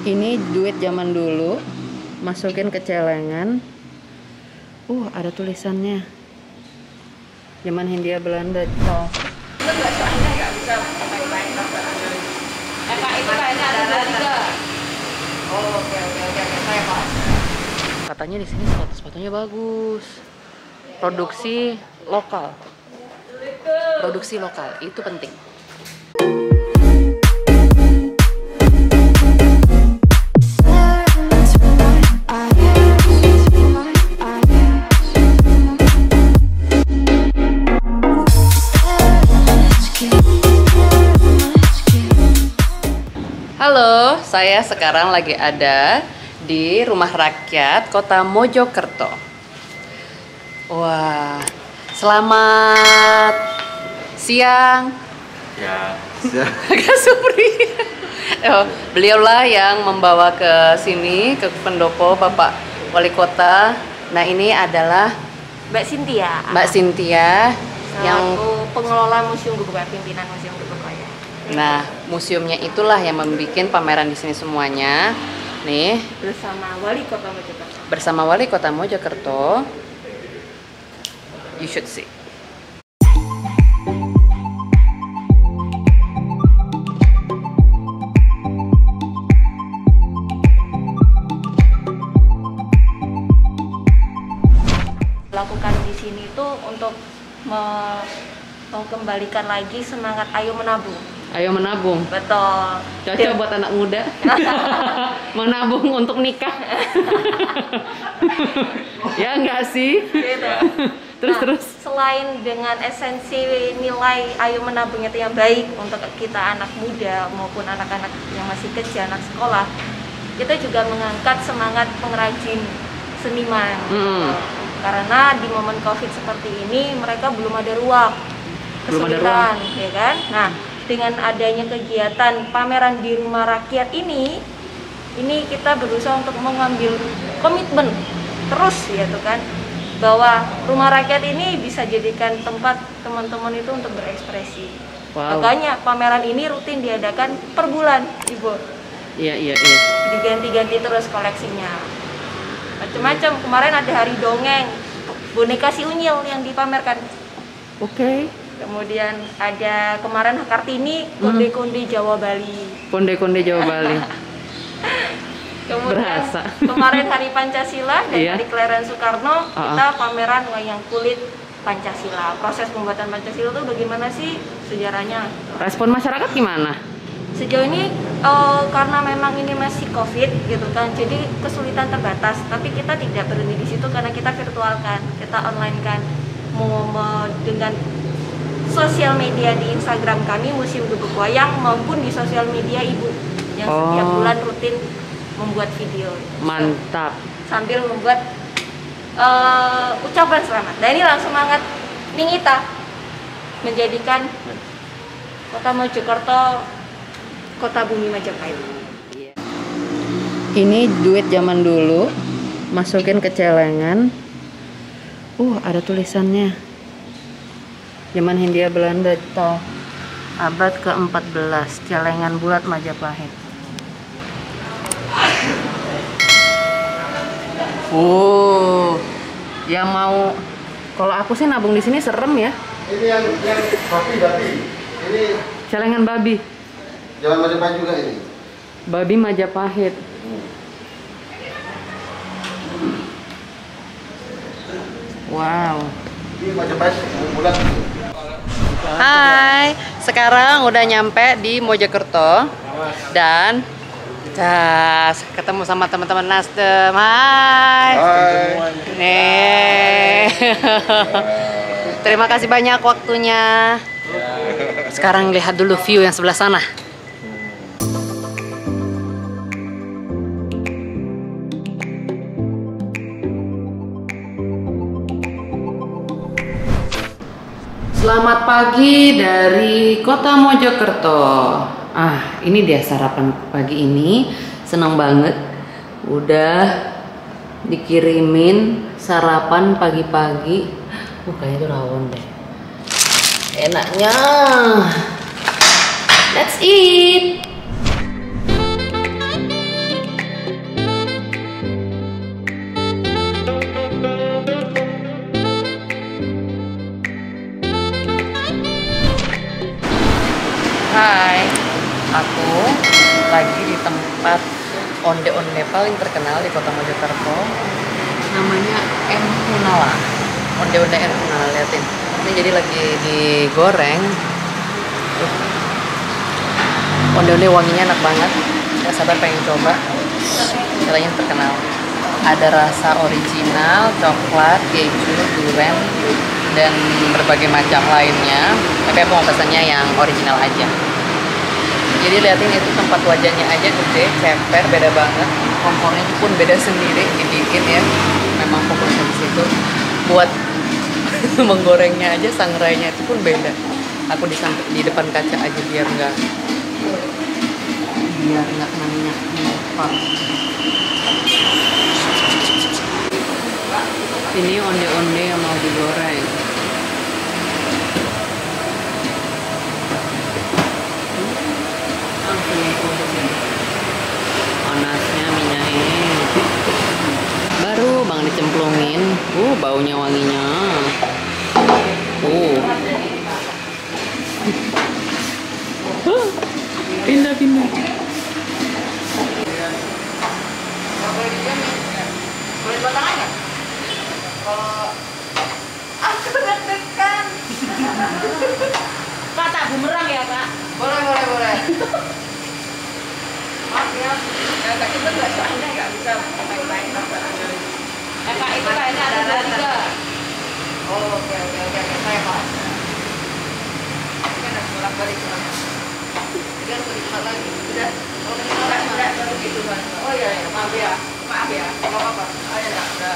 Ini duit zaman dulu. Masukin ke celengan. Uh, ada tulisannya. Zaman Hindia Belanda. Oh. Katanya di sini sepatu-sepatunya bagus. Produksi lokal. Produksi lokal itu penting. Saya sekarang lagi ada di Rumah Rakyat Kota Mojokerto. Wah, selamat siang. Ya, Kak Supri. Oh, beliaulah yang membawa ke sini ke pendopo Bapak Wali Kota. Nah, ini adalah Mbak Cynthia Mbak Cynthia yang pengelola Museum Gugupaya pimpinan Museum nah, museumnya itulah yang membuat pameran di sini semuanya. Nih, bersama Wali Kota Mojokerto. bersama Wali Kota Mojokerto. You should see. Lakukan di sini itu untuk me- mengembalikan lagi semangat ayo menabung. Ayo menabung. Betul. Cocok buat anak muda. menabung untuk nikah. ya enggak sih? Gitu. Terus Nah, terus. Selain dengan esensi nilai ayo menabung itu yang baik untuk kita anak muda maupun anak-anak yang masih kecil, anak sekolah, kita juga mengangkat semangat pengrajin seniman. Mm. Karena di momen COVID seperti ini mereka belum ada ruang, Belum ada kesulitan, ya kan? Nah, dengan adanya kegiatan pameran di rumah rakyat ini, ini kita berusaha untuk mengambil komitmen terus ya tuh kan bahwa rumah rakyat ini bisa jadikan tempat teman-teman itu untuk berekspresi. Wow. Makanya pameran ini rutin diadakan per bulan, Ibu. Iya iya iya. Diganti-ganti terus koleksinya. Macam-macam. Kemarin ada hari dongeng, boneka si Unyil yang dipamerkan. Oke. Kemudian ada kemarin Kartini, konde-konde Jawa Bali. Konde-konde Jawa Bali. Kemudian Berasa. kemarin Hari Pancasila dan Iya. Hari Kelahiran Soekarno Ah, kita pameran wayang kulit Pancasila. Proses pembuatan Pancasila itu bagaimana sih sejarahnya? Respon masyarakat gimana? Sejauh ini eh, karena memang ini masih COVID gitu kan, jadi kesulitan terbatas. Tapi kita tidak berhenti di situ karena kita virtualkan, kita online kan, mau dengan sosial media di Instagram kami Museum Gubuk Wayang maupun di sosial media Ibu yang setiap Oh. bulan rutin membuat video Mantap. sambil membuat eh, ucapan selamat. Dan ini langsung semangat Ningita menjadikan kota Mojokerto kota bumi Majapahit. Ini duit zaman dulu. Masukin ke celengan. Uh, ada tulisannya. Zaman Hindia Belanda toh. Abad ke-14, celengan bulat Majapahit. Oh, yang mau kalau aku sih nabung di sini serem ya. ini yang yang babi babi. Ini Celengan babi, jalan Majapahit juga ini. babi Majapahit. Wow. Ini Majapahit bulan. Hai, sekarang udah nyampe di Mojokerto dan das ketemu sama teman-teman Nasdem. Hai. Hai. Nih. Terima kasih banyak waktunya. Sekarang lihat dulu view yang sebelah sana. Selamat pagi dari Kota Mojokerto. Ah, ini dia sarapan pagi ini. Senang banget. Udah dikirimin sarapan pagi-pagi. Uh, itu rawon deh. Enaknya. Let's eat. Lagi di tempat onde-onde paling terkenal di kota Mojokerto. Namanya M Hunala onde-onde M Hunala liatin. Ini jadi lagi digoreng. Onde-onde wanginya enak banget. Nggak sabar pengen coba. Katanya terkenal. Ada rasa original coklat keju durian dan berbagai macam lainnya. Tapi aku mau pesannya yang original aja. Jadi liatin itu tempat wajahnya aja gede ceper beda banget. Kompornya pun beda sendiri dibikin ya. Memang fokusnya di situ. Buat menggorengnya aja sangrainya itu pun beda. Aku di di depan kaca aja biar nggak biar nggak minyak minyak ini onde-onde yang mau digoreng langsung dikurung. panasnya minyaknya baru dicemplungin uh baunya wanginya. Uh. Pindah pindah. Aku deg-degan. Pak, tak bumerang ya, Pak? boleh boleh boleh. Maaf ya. Ya kita nggak soalnya nggak bisa main-main Kak, itu kayaknya ada dua tiga. oh oke oke oke oke. Saya paham kan harus bolak balik soalnya jadi harus dikenal lagi. Udah. Oh kenalan udah baru gitu kan oh iya iya. Maaf ya. Maaf ya. Kalau apa oh ya udah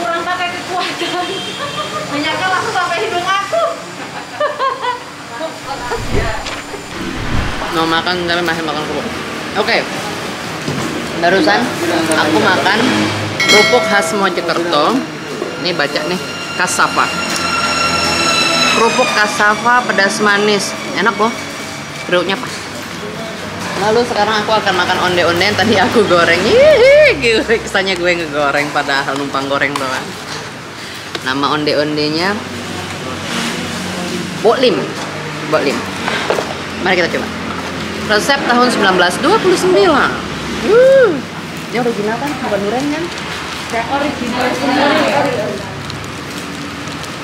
Kurang pakai kekuatan. minyaknya langsung sampai hidung aku. Mau makan tapi masih makan kerupuk oke barusan aku makan kerupuk khas Mojokerto. Ini baca nih. Kasava kerupuk kasava pedas manis. Enak loh kerupuknya pas. Lalu sekarang aku akan makan onde-onde yang tadi aku goreng. Gue kesannya gue ngegoreng padahal numpang goreng doang. Nama onde-ondenya Boklim Boklim mari kita coba. Resep tahun 1929 uh, ini original kan bukan durian kan Original sendiri.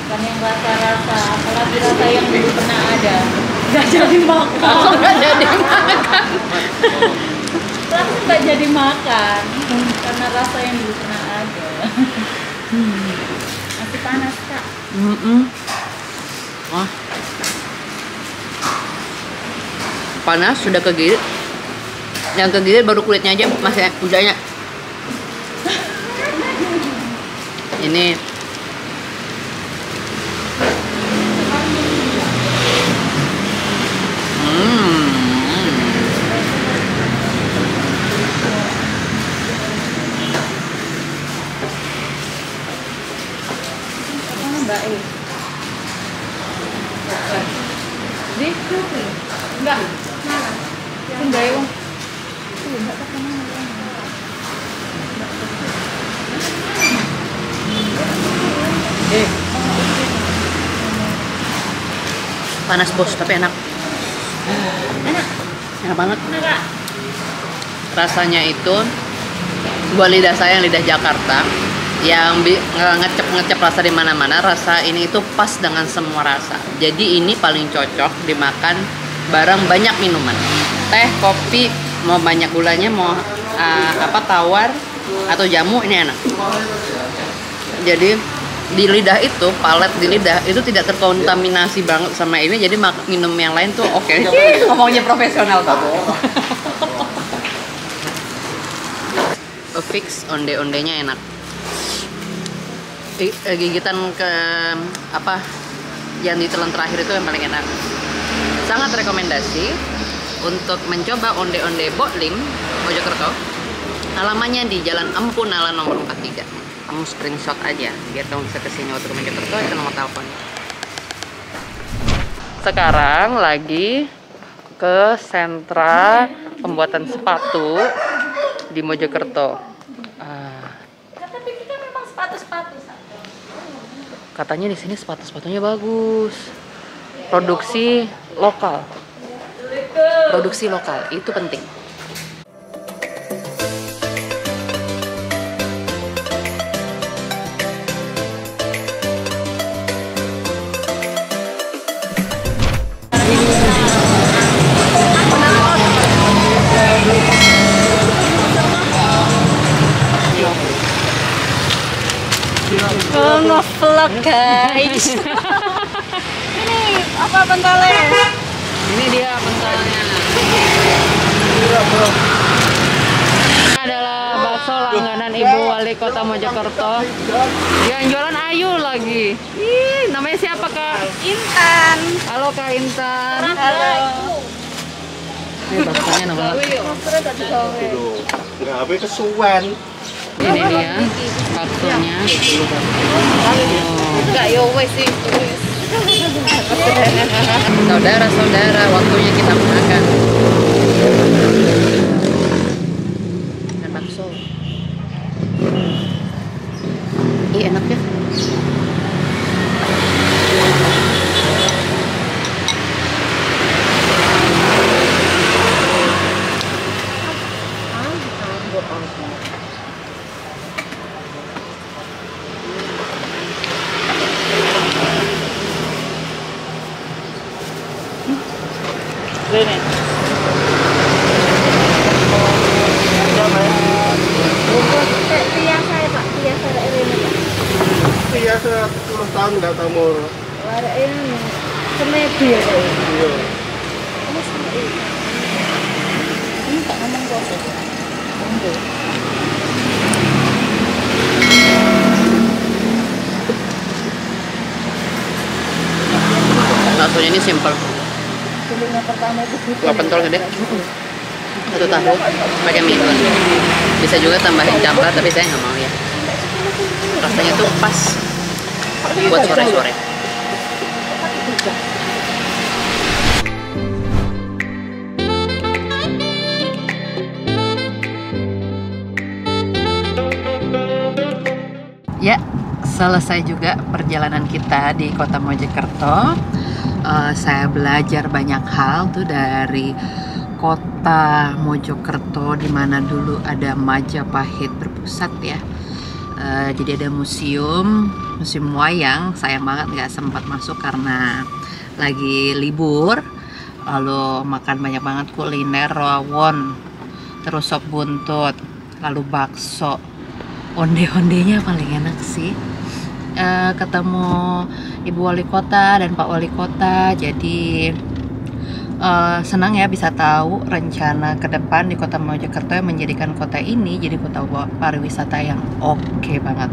Kan yang rasa-rasa, apalagi rasa yang dulu pernah ada. Nggak jadi makan. langsung nggak jadi makan Langsung nggak jadi makan. Karena rasa yang dulu pernah ada. Masih panas, Kak. Mm-mm. Wah. Panas sudah kegigit. Yang kegigit baru kulitnya aja masih udahnya. Ini Hmm. Apa Mbak E? Di Enggak. Mana? Enggak ya, Om. Tuh, enggak pakai mana. Eh. Panas bos, tapi enak. Enak. Enak banget. Rasanya itu buat lidah saya yang lidah Jakarta yang ngecep-ngecep rasa di mana-mana, rasa ini itu pas dengan semua rasa. Jadi ini paling cocok dimakan bareng banyak minuman. Teh, kopi, mau banyak gulanya, mau uh, apa tawar atau jamu ini enak. Jadi di lidah itu, palet di lidah itu tidak terkontaminasi banget sama ini. Jadi mak- minum yang lain tuh oke. Ngomongnya profesional banget. fix onde-ondenya enak. I- eh, gigitan ke apa yang ditelan terakhir itu yang paling enak. Sangat rekomendasi untuk mencoba onde-onde Boklim Mojokerto. Alamannya di Jalan Empunala nomor 43. Kamu screenshot aja biar kamu bisa ke sini waktu ke Mojokerto itu nomor telepon. Sekarang lagi ke sentra pembuatan sepatu di Mojokerto. Tapi kita memang sepatu-sepatu. Sa. katanya di sini sepatu-sepatunya bagus. Produksi lokal. produksi lokal itu penting Oh, ngevlog guys. Ini apa pentolnya? ini dia pentolnya adalah bakso langganan ibu wali kota Mojokerto yang jualan Ayu lagi Ih, namanya siapa kak? Intan. Halo kak Intan Halo. ini baksonya nomor Nggak habis kesuwen. Ini dia baksonya Enggak yo wes sih. saudara-saudara waktunya kita makan. Dan bakso. Ih enak ya Tiang saya pak, tiang saya ini. Iya, 10 tahun nggak tamu. Ada ini. Ya. Iya. Ini tak ngomong gosip. baksonya ini simple dua pentol gede? Satu tahu. Pakai mie instan. bisa juga tambahin campur tapi saya nggak mau ya. Rasanya tuh pas buat sore-sore. Ya, selesai juga perjalanan kita di Kota Mojokerto. Eh, saya belajar banyak hal tuh dari Kota Mojokerto di mana dulu ada Majapahit berpusat ya. Eh, jadi ada museum, museum wayang. Sayang banget nggak sempat masuk karena lagi libur. Lalu makan banyak banget kuliner rawon, terus sop buntut, lalu bakso onde-ondenya paling enak sih Eh, ketemu ibu wali kota dan pak wali kota. Jadi eh, senang ya bisa tahu rencana ke depan di kota Mojokerto yang menjadikan kota ini jadi kota pariwisata yang oke banget.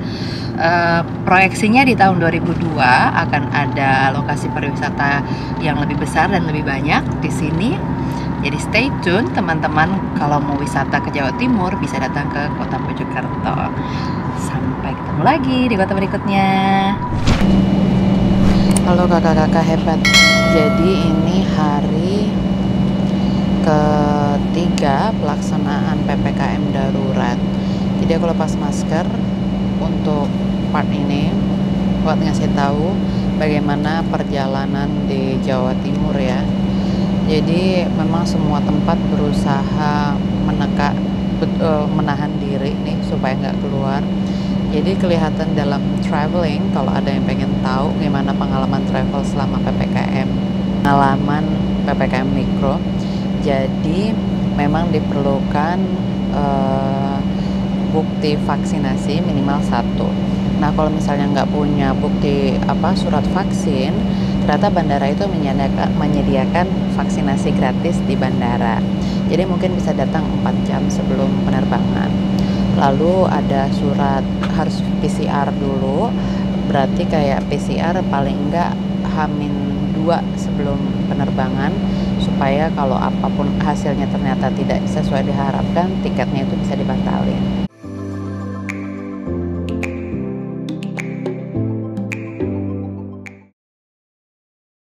Eh, proyeksinya di tahun 2002 akan ada lokasi pariwisata yang lebih besar dan lebih banyak di sini jadi stay tune teman-teman kalau mau wisata ke Jawa Timur bisa datang ke kota Mojokerto. Sampai ketemu lagi di kota berikutnya. Halo kakak-kakak hebat. Jadi ini hari ketiga pelaksanaan PPKM darurat. Jadi aku lepas masker untuk part ini buat ngasih tahu bagaimana perjalanan di Jawa Timur ya. Jadi memang semua tempat berusaha meneka, eh, menahan diri nih supaya nggak keluar. Jadi kelihatan dalam traveling kalau ada yang pengen tahu gimana pengalaman travel selama PPKM, pengalaman PPKM mikro. Jadi memang diperlukan eh, bukti vaksinasi minimal satu. Nah kalau misalnya nggak punya bukti apa surat vaksin, ternyata bandara itu menyediakan, menyediakan vaksinasi gratis di bandara. Jadi mungkin bisa datang 4 jam sebelum penerbangan. Lalu ada surat harus PCR dulu, berarti kayak PCR paling enggak hamin dua sebelum penerbangan supaya kalau apa pun hasilnya ternyata tidak sesuai diharapkan tiketnya itu bisa dibatalin.